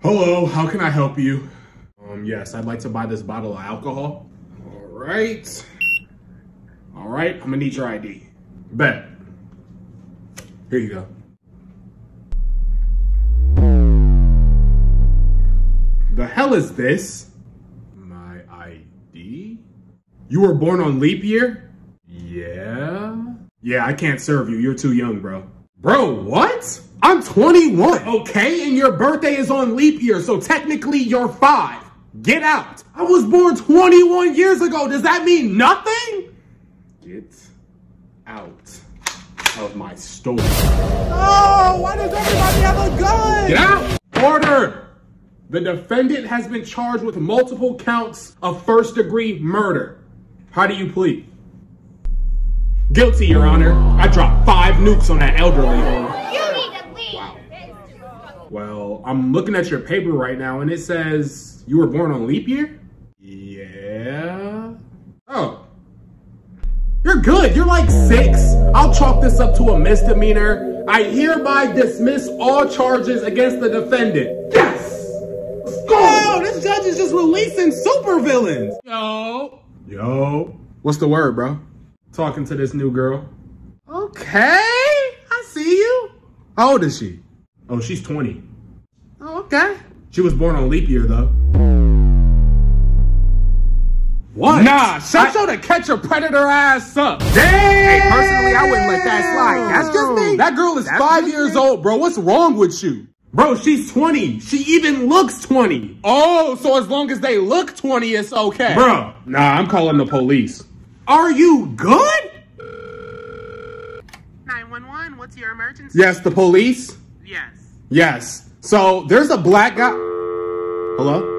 Hello, how can I help you? Um, yes, I'd like to buy this bottle of alcohol. All right. All right, I'm gonna need your ID. Bet. Here you go. The hell is this? My ID? You were born on leap year? Yeah? Yeah, I can't serve you. You're too young, bro. Bro, what? I'm 21. Okay, and your birthday is on leap year, so technically you're five. Get out. I was born 21 years ago. Does that mean nothing? Get out of my store. Oh, why does everybody have a gun? Get out! Order! The defendant has been charged with multiple counts of first degree murder. How do you plead? Guilty, Your Honor. I dropped five nukes on that elderly. You need to leave. Well, I'm looking at your paper right now and it says you were born on leap year? Yeah. Oh. You're good. You're like six. I'll chalk this up to a misdemeanor. I hereby dismiss all charges against the defendant. Yes! Let's go! Oh, this judge is just releasing supervillains. Yo. Yo. What's the word, bro? Talking to this new girl. Okay, I see you. How old is she? Oh, she's 20. Oh, okay. She was born on leap year, though. What? Nah, shut your to catch a predator ass up. Damn! Hey, personally, I wouldn't let that slide. That's just me. That girl is That's five years me. old, bro. What's wrong with you? Bro, she's 20. She even looks 20. Oh, so as long as they look 20, it's okay. Bro, nah, I'm calling the police. Are you good? 911, what's your emergency? Yes, the police? Yes. Yes. So there's a black guy. Hello?